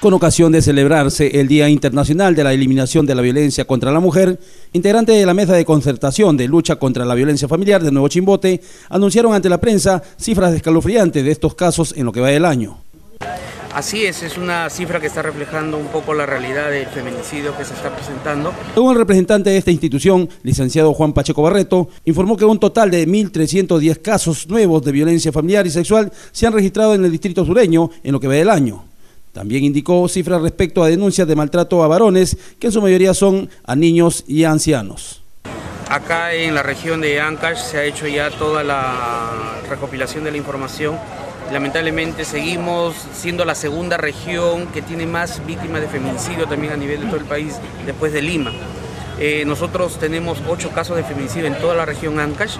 Con ocasión de celebrarse el Día Internacional de la Eliminación de la Violencia contra la Mujer, integrantes de la Mesa de Concertación de Lucha contra la Violencia Familiar de Nuevo Chimbote anunciaron ante la prensa cifras escalofriantes de estos casos en lo que va del año. Así es, es una cifra que está reflejando un poco la realidad del feminicidio que se está presentando. Según el representante de esta institución, licenciado Juan Pacheco Barreto, informó que un total de 1.310 casos nuevos de violencia familiar y sexual se han registrado en el distrito sureño en lo que va del año. También indicó cifras respecto a denuncias de maltrato a varones, que en su mayoría son a niños y ancianos. Acá en la región de Ancash se ha hecho ya toda la recopilación de la información. Lamentablemente seguimos siendo la segunda región que tiene más víctimas de feminicidio también a nivel de todo el país después de Lima. Eh, nosotros tenemos ocho casos de feminicidio en toda la región Ancash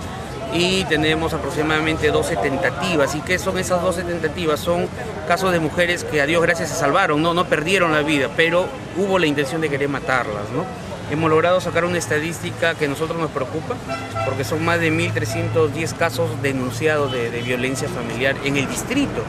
y tenemos aproximadamente 12 tentativas. ¿Y qué son esas 12 tentativas? Son casos de mujeres que a Dios gracias se salvaron, no, no perdieron la vida, pero hubo la intención de querer matarlas. ¿no? Hemos logrado sacar una estadística que a nosotros nos preocupa, porque son más de 1.310 casos denunciados de, violencia familiar en el distrito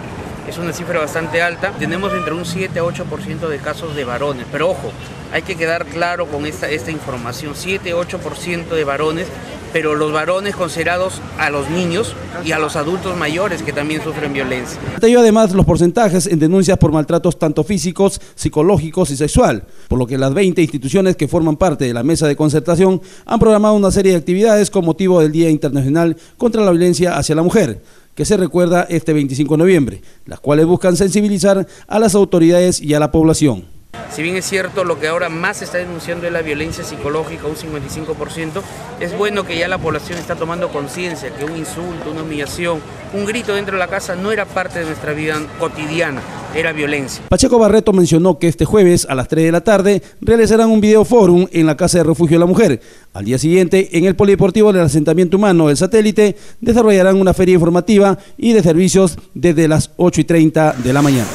es una cifra bastante alta. Tenemos entre un 7 a 8% de casos de varones, pero ojo, hay que quedar claro con esta, esta información, 7 a 8% de varones pero los varones considerados a los niños y a los adultos mayores que también sufren violencia. Detalló además los porcentajes en denuncias por maltratos tanto físicos, psicológicos y sexual, por lo que las 20 instituciones que forman parte de la mesa de concertación han programado una serie de actividades con motivo del Día Internacional contra la Violencia hacia la Mujer que se recuerda este 25 de noviembre, las cuales buscan sensibilizar a las autoridades y a la población. Si bien es cierto, lo que ahora más se está denunciando es la violencia psicológica, un 55%, es bueno que ya la población está tomando conciencia que un insulto, una humillación, un grito dentro de la casa no era parte de nuestra vida cotidiana, era violencia. Pacheco Barreto mencionó que este jueves a las 3 de la tarde realizarán un video forum en la Casa de Refugio de la Mujer. Al día siguiente, en el Polideportivo del Asentamiento Humano del Satélite, desarrollarán una feria informativa y de servicios desde las 8 y 30 de la mañana.